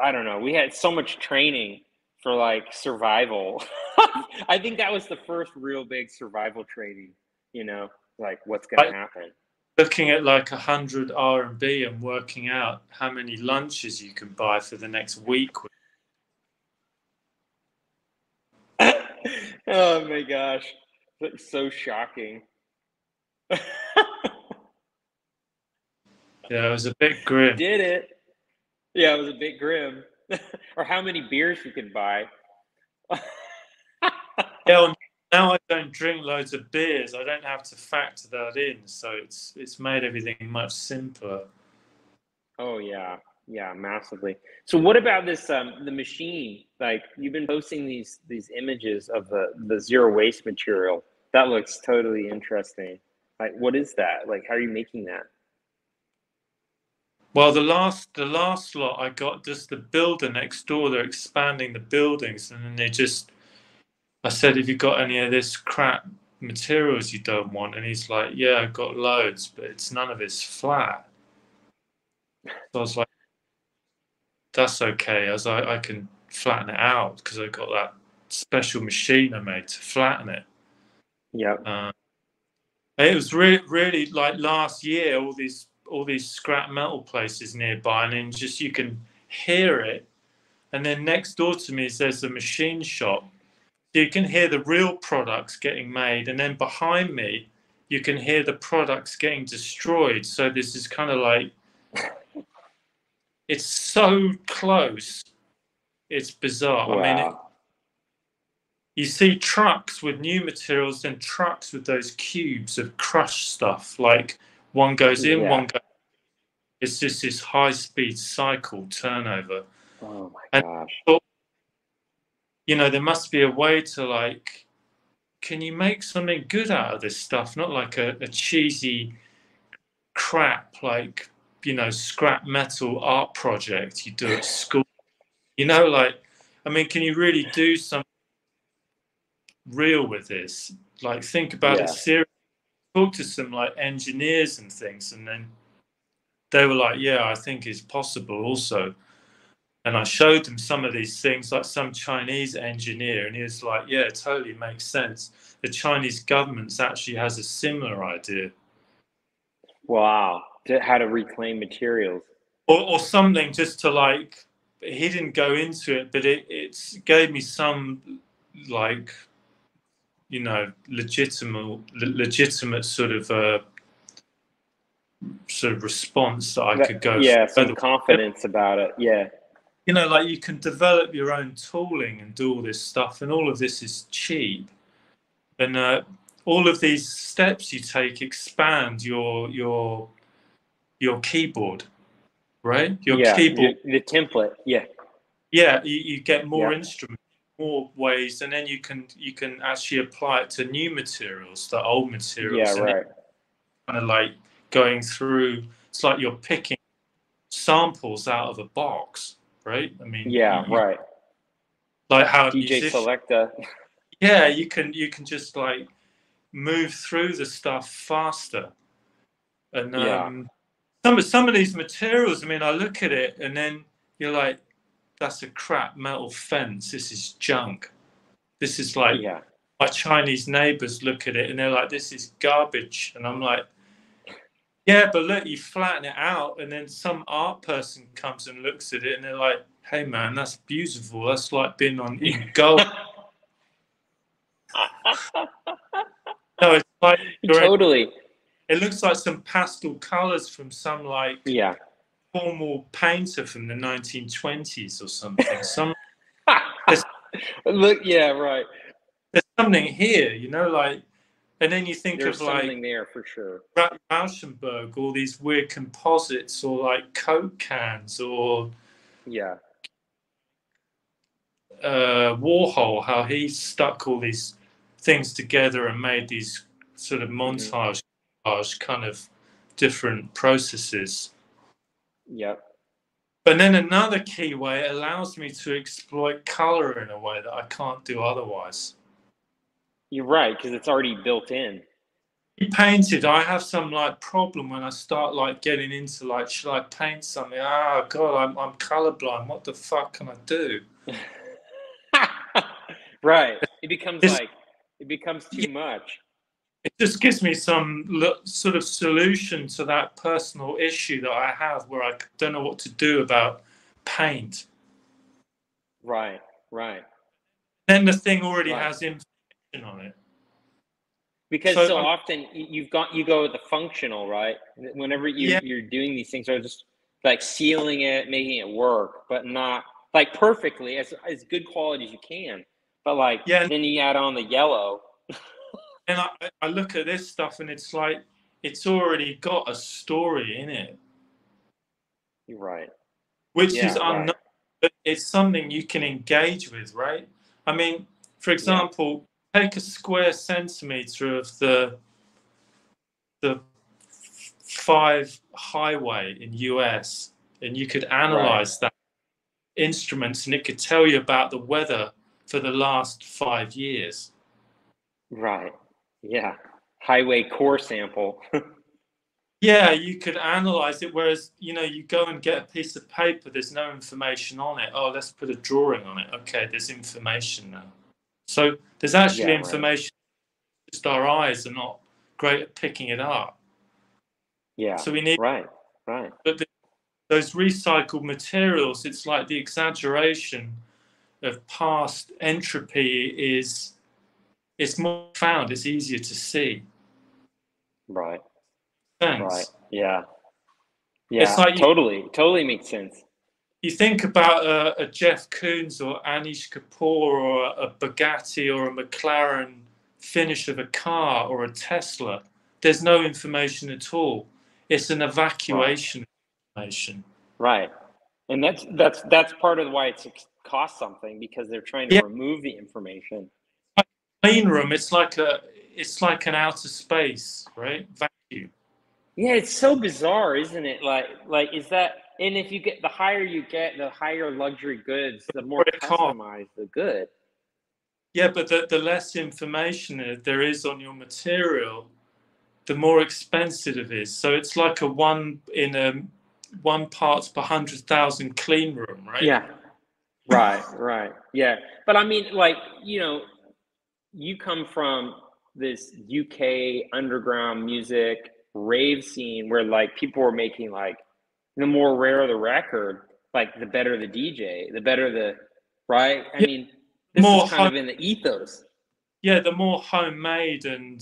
I don't know. We had so much training for like survival. I think that was the first real big survival training, you know, like what's going to happen. Looking at like a hundred RMB and working out how many lunches you can buy for the next week. Oh my gosh, that's so shocking. yeah, it was a bit grim. Did it? Yeah, it was a bit grim. or how many beers you can buy. yeah, now I don't drink loads of beers. I don't have to factor that in, so it's it's made everything much simpler. Oh yeah, yeah, massively. So what about this um the machine? Like you've been posting these these images of the the zero waste material. That looks totally interesting. Like, what is that? Like, how are you making that? Well, the last the last lot I got just the builder next door. They're expanding the buildings, and then they just. I said, "Have you got any of this crap materials you don't want?" And he's like, "Yeah, I've got loads, but it's none of it's flat." So I was like, "That's okay, as I, I can flatten it out because I got that special machine I made to flatten it." Yeah. Uh, it was really, really like last year, all these all these scrap metal places nearby, and then just you can hear it. And then next door to me, there's a machine shop. So you can hear the real products getting made, and then behind me, you can hear the products getting destroyed. So this is kind of like it's so close. It's bizarre. Wow. I mean, it, you see trucks with new materials and trucks with those cubes of crushed stuff. Like one goes in, yeah. one goes. It's just this high speed cycle turnover. Oh my gosh! You know, there must be a way to like can you make something good out of this stuff? Not like a, a cheesy crap, like you know, scrap metal art project you do at school. You know, like, I mean, can you really do something real with this? Like, think about Yeah. it seriously. Talk to some like engineers and things, and then they were like, "Yeah, I think it's possible." Also, and I showed them some of these things, like some Chinese engineer, and he was like, "Yeah, it totally makes sense." The Chinese government actually has a similar idea. Wow. How to reclaim materials. or, or something just to like he didn't go into it but it it's gave me some like you know legitimate legitimate sort of uh sort of response that i That- could go yeah, some further. confidence about it. Yeah. you know like you can develop your own tooling and do all this stuff and all of this is cheap and uh, all of these steps you take expand your your your keyboard right your yeah. keyboard The, the template. Yeah. yeah you, you get more Yeah. instruments more ways and then you can you can actually apply it to new materials the old materials Yeah. Right. kind of like going through it's like you're picking samples out of a box right i mean Yeah. you- Right. like how DJ musicians- Selecta. yeah you can you can just like move through the stuff faster and Yeah. Um, some of some of these materials i mean i look at it and then you're like that's a crap metal fence. This is junk. This is like Yeah. my chinese neighbors look at it and they're like this is garbage. And i'm like yeah but look you flatten it out and then some art person comes and looks at it and they're like hey man that's beautiful. That's like being on in gold. No it's like totally. It looks like some pastel colors from some like Yeah. formal painter from the 1920s or something some Look. Yeah. Right. there's something here you know like and then you think There's of like something there for sure. Ra- Rauschenberg, all these weird composites, or like Coke cans, or Yeah. uh, Warhol, how he stuck all these things together and made these sort of montage montage kind of different processes. Yep. But then another key way allows me to exploit color in a way that I can't do otherwise. You're right because it's already built in. Painted. I have some like problem when I start like getting into like, should I paint something? Ah, God, I'm I'm colorblind. What the fuck can I do? right. It becomes It's- like it becomes too much. It just gives me some lo- sort of solution to that personal issue that I have where I don't know what to do about paint. Right. Right. Then the thing already Right. has information on it. Because So so, often you've got you go with the functional, right? Whenever you Yeah. you're doing these things, are just like sealing it, making it work, but not like perfectly as as good quality as you can. But like Yeah. then you add on the yellow. And I, I look at this stuff and it's like it's already got a story in it, You're right. which Yeah, is right. unknown. But it's something you can engage with, right? I mean, for example, take a square centimeter of the the five highway in US, and you could analyze that instruments, and it could tell you about the weather for the last five years. Right. Yeah. Highway core sample. Yeah, you could analyze it. Whereas, you know, you go and get a piece of paper, there's no information on it. Oh, let's put a drawing on it. Okay, there's information now. So there's actually Yeah, right. information. Just our eyes are not great at picking it up. yeah. So we need Right. Right. but the, those recycled materials. It's like the exaggeration of past entropy is it's more found. It's easier to see. Right. Sense. Right. Yeah. Yeah. It's like you- totally. Totally makes sense. you think about a, a Jeff Koons or Anish Kapoor or a, a Bugatti or a McLaren finish of a car or a Tesla, there's no information at all. It's an evacuation of information. Right. And that's that's that's part of why it's costs something because they're trying to Yeah. remove the information. Clean room, it's like a it's like an outer space, right? Vacuum. Yeah, it's so bizarre, isn't it? Like like is that and if you get the higher you get, the higher luxury goods, the more customized the good. Yeah, but the, the less information there is on your material, the more expensive it is. So it's like a one in a one parts per hundred thousand clean room, right? Yeah. Right, right. Yeah. But I mean, like, you know, you come from this UK underground music rave scene where like people were making like the more rare the record, like the better the DJ, the better the right. I yeah. mean, this more is kind home- of in the ethos. Yeah, the more homemade and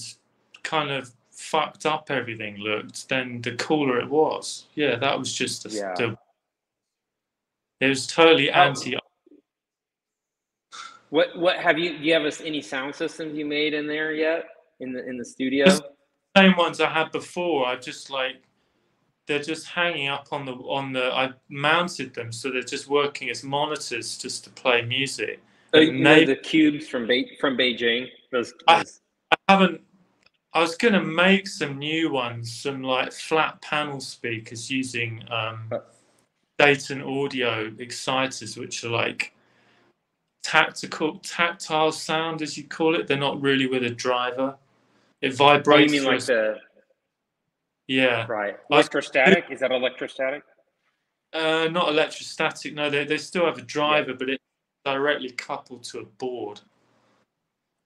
kind of fucked up everything looked, then the cooler it was. Yeah, that was just a, yeah. the, it was totally oh. anti. What what have you? Do you have any sound systems you made in there yet in the in the studio? same ones I had before. I just like they're just hanging up on the on the. I mounted them so they're just working as monitors just to play music. Uh, you know, the cubes from Be- from Beijing. Those. I, I haven't I was gonna make some new ones, some like flat panel speakers using um, Dayton Audio exciters, which are like tactical, tactile sound, as you call it. They're not really with a driver. It vibrates. Oh, you mean like the? Yeah. Right. Electrostatic? Is that electrostatic? Uh, not electrostatic. No, they they still have a driver, yeah. but it's directly coupled to a board.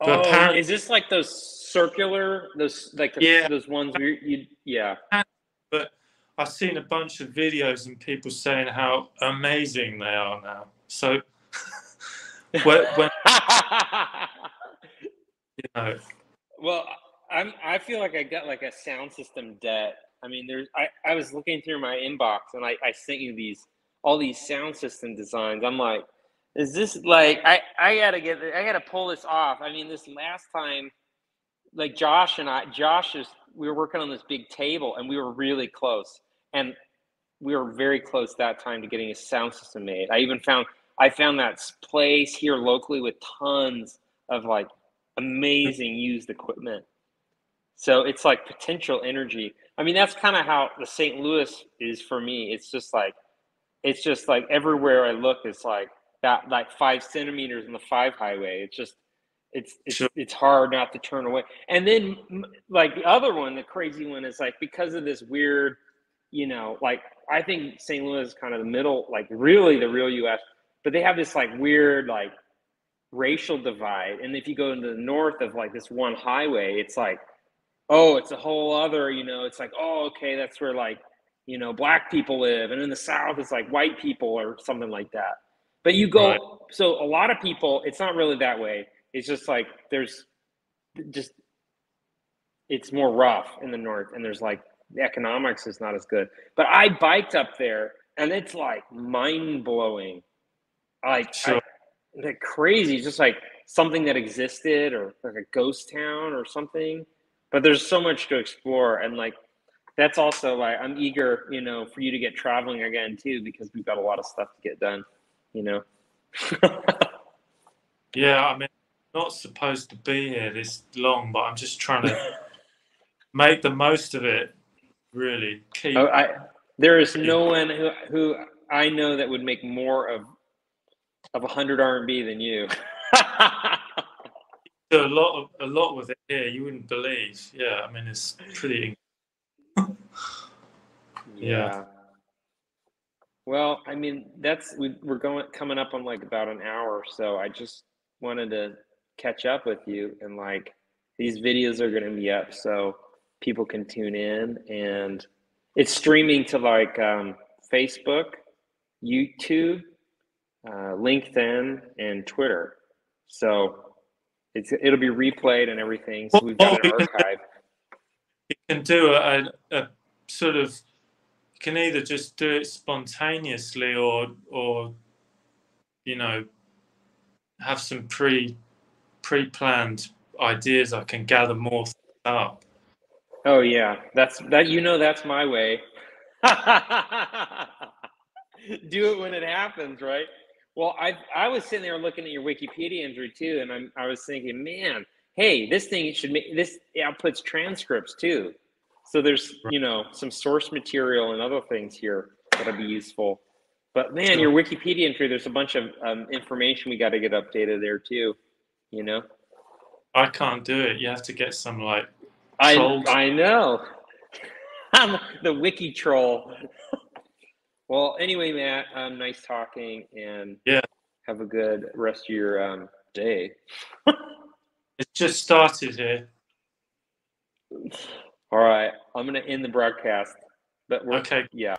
But oh, is this like those circular? Those like the, yeah. those ones where you yeah. But I've seen a bunch of videos and people saying how amazing they are now. So when, when you know. Well, I'm. I feel like I got like a sound system debt. I mean, there's. I I was looking through my inbox and I I sent you these all these sound system designs. I'm like, is this like I I gotta get I gotta pull this off. I mean, this last time, like Josh and I, Josh is we were working on this big table and we were really close, and we were very close that time to getting a sound system made. I even found I found that place here locally with tons of like amazing used equipment. So it's like potential energy. I mean, that's kind of how the St. Louis is for me. It's just like it's just like everywhere I look, it's like that like five centimeters in the five highway. It's just it's it's sure. it's hard not to turn away. And then like the other one, the crazy one is like because of this weird, you know, like I think St. Louis is kind of the middle, like really the real U.S. But they have this like weird like racial divide. And if you go into the north of like this one highway, it's like, oh, it's a whole other, you know, it's like, oh, okay, that's where like, you know, black people live. And in the south, it's like white people or something like that. But you go, right. so a lot of people, it's not really that way. It's just like there's just, it's more rough in the north, and there's like the economics is not as good. But I biked up there, and it's like mind blowing. Like, sure. I, like crazy, just like something that existed or like a ghost town or something. But there's so much to explore, and like that's also why I'm eager, you know, for you to get traveling again too, because we've got a lot of stuff to get done you know. yeah, I mean, not supposed to be here this long, but I'm just trying to make the most of it. Really, keep. Oh, I, there is no one who who I know that would make more of of a hundred RMB than you. a lot of a lot with it here. You wouldn't believe. Yeah, I mean, it's pretty. yeah. yeah. Well, I mean, that's we, we're going coming up on like about an hour, so I just wanted to catch up with you and like these videos are going to be up so people can tune in and it's streaming to like um, Facebook, YouTube, uh, LinkedIn, and Twitter. So it's it'll be replayed and everything. So we've got an archive. You can do a, a sort of can either just do it spontaneously or or you know have some pre pre-planned ideas I can gather more up. Oh yeah, that's that you know that's my way. do it when it happens, right? Well, I I was sitting there looking at your Wikipedia entry too, and I'm I was thinking, man, hey, this thing should make this outputs transcripts too. So there's you know some source material and other things here that'll be useful. But man, your Wikipedia entry, there's a bunch of um, information we got to get updated there too. You know. I can't do it. You have to get some like. I I know. I'm the wiki troll. well, anyway, Matt, um, nice talking, and yeah, have a good rest of your um, day. it's just started here. All right, I'm gonna end the broadcast. But we're, okay. Yeah.